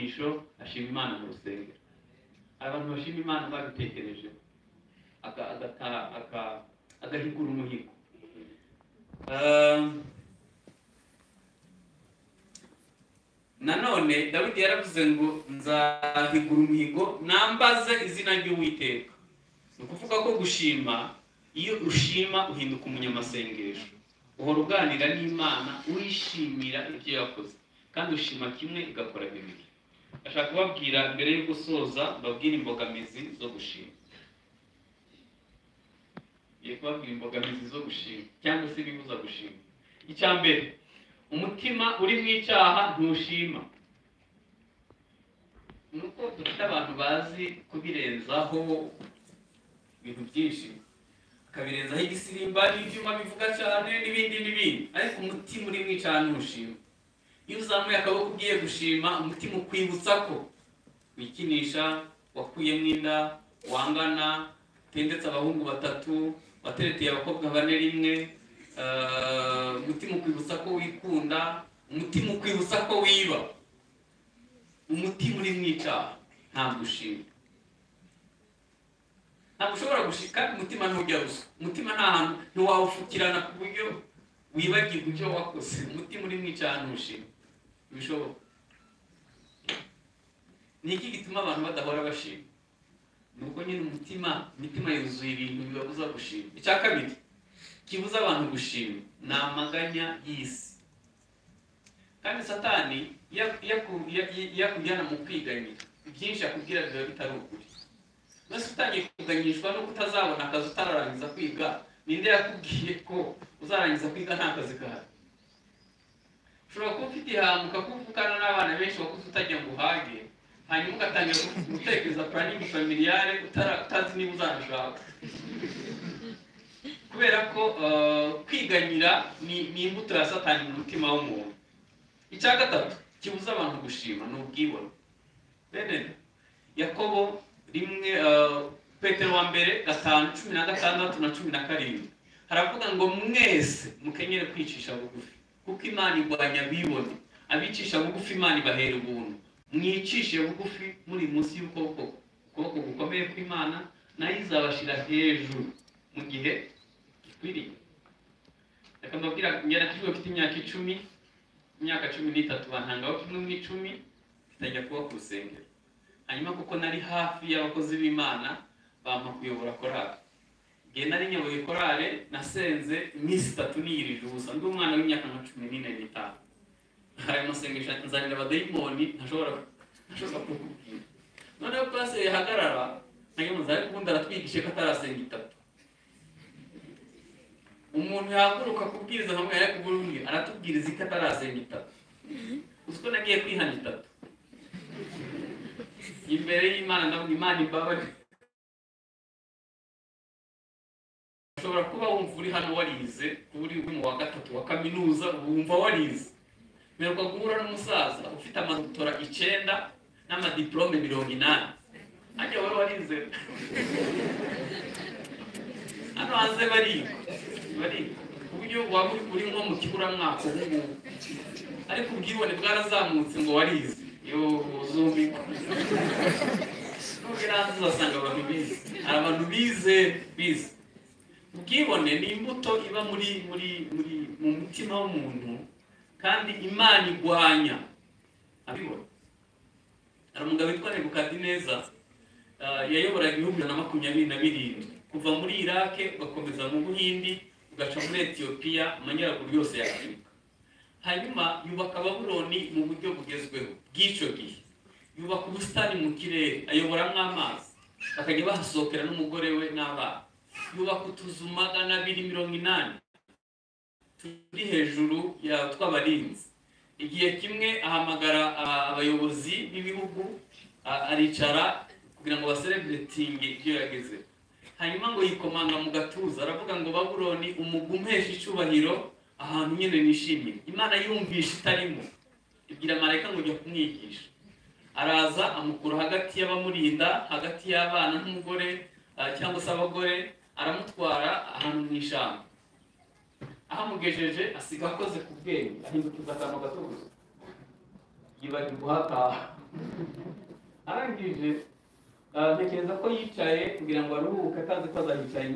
igikinisho ashima imana mu rusengero abantu bashima imana aka- agahigura umuhigo Um, nanone dawidi yaravuze ngo nzahigura umuhigo nambaze izina ry'uwiteka ni ukuvuga ko gushima iyo ushima uhinduka umunyamasengesho. Uhora uganira n'imana wishimira ibyo yakoze. Kandi ushima kimwe igakora bibiri. Ashaka kubabwira mbere yo gusoza mbabwire imbogamizi zo gushima. Ngiye kubabwira imbogamizi zo gushima cyangwa se ibibuza gushima. Icya mbere umutima uri mu icyaha ntushima. Ni uko dufite abantu bazi kubirenzaho ibintu byinshi. Akabirenzaho igisirimba n'ibyuma bivuga cyane n'ibindi n'ibindi. Ariko umutima uri mu icyaha ntushima. Iyo uzamuye akaboko ugiye gushima umutima ukwibutsa ko wikinisha wakuyemo inda wangana utendetse abahungu batatu watereteye abakobwa bane rimwe eh, umutima ukwibutsa ko wikunda umutima ukwibutsa ko wiba. Umutima uri mu icyaha ntabwo ushima ntabwo ushobora gushika umutima ntujya ruswa umutima nta hantu ntiwawufukirana ku buryo wibagirwa ibyo wakoze. Umutima uri mu icyaha ntushima. Ntibishoboka ni iki gituma abantu badahora bashima? Ni uko nyine umutima imitima yuzuye ibintu bibabuza gushima. Icya kabiri kibuza abantu gushima ni amaganya y'isi. Kandi satani iyo iyo aku- iyo- iyo akujyana mu kwiganyira ibyinshi akubwira biba bitari ukuri. Mbese utangiye kuganyishwa no kutazabona akazi utararangiza kwiga ninde yakubwiye ko uzarangiza kwiga nta kazi gahari ushobora kuba ufite ihamuka uvukana n'abana benshi wakuze utajya ngo uhage hanyuma ugatangira gutekereza puraningi familiyare utazi niba uzanashaka. Kubera ko eh, kwiganyira ni imbuto ya satani mu mutima w'umuntu. Icya gatatu kibuza abantu gushima ni ubwibone. Bene yakobo rimwe eh, petero wa mbere gatanu cumi na gatandatu na cumi na karindwi haravuga ngo mwese mukenyere kwicisha bugufi. Kuko imana irwanya abibone. Abicisha bugufi imana ibahera ubuntu. Mwicishe bugufi muri munsi y'ukuboko ukuboko gukomeye kw'imana na yo izabashyira hejuru. Mu gihe gikwiriye. Reka mbabwira ngera kigo mfite imyaka icumi imyaka cumi n'itatu bantangaho kimwe mu icumi kitajya kuba ku rusengero. Hanyuma kuko nari hafi y'abakozi b'imana bampa kuyobora korali. Igihe nari nyoboye korale nasenze iminsi itatu niyirije ubusa. Ndi umwana w'imyaka nka cumi n'ine n'itanu ayo masengesho nzanira abadayimoni ntashobora kukubwira. Noneho paseri yahagarara nkajya muzi ariko ubundi aratwigishe ko atarasenga itatu. Umuntu yahaguruka kubwiriza hamwe ariko ubundi aratubwiriza ko atarasenga itatu. Uzi ko nagiye kwihana itatu? Imbere y'imana ndavuga imana imbabare ushobora kuba wumva uri hano warize uri mu wa gatatu wa kaminuza wumva warize. Mperuka guhura n'umusaza ufite amadotora icyenda n'amadiplome mirongo inani. Ajya wowe warize. Hano hanze bariga. Bariga. Ku buryo waba uri nko mu kiburamwaka ubu ngubu. Ariko ubwibone bwarazamutse ngo warize. Yo zumikwa nubwo hanze uzasanga abantu bize. Hari abantu bize bize. Ubwibone ni imbuto iba muri muri muri mu mutima w'umuntu kandi imana igwanya. Abibona hari umugabo witwa nebukadineza ah, yayoboraga ibihugu ijana na makumyabiri na birindwi. Kuva muri irake ugakomeza mu buhindi ugaca muri etiyopiya amajyaruguru yose ya afurika. Hanyuma yubaka babuloni mu buryo bugezweho. Bw'icyo gihe. Yubaka ubusitani mu kirere. Ayoboramo amazi bakajya bahasohokera n'umugore we n'abana. Yubaka utuzu magana abiri mirongo inani. Turi hejuru ya tw'abarinzi. Igihe kimwe ahamagara ah, abayobozi b'ibihugu aricara kugira ngo basereburetinge ibyo yagezeho hanyuma ngo yikomanga mu gatuza aravuga ngo babuloni umugumpesha icyubahiro ahantu nyine nishimiye imana yumvisha itarimo. Ibwira marayika ngo ujya kumwigisha. Araza amukura hagati y'abamurinda hagati y'abana n'umugore ah, cyangwa se abagore aramutwara ahantu mu ishyamba ahamugejeje asiga akoze ku bwenge ahindukiza akantu gato gusa yibagirwa uhataha arangije ah, ntekereza ko yicaye kugira ngo aruhuke atazi ko azayicaye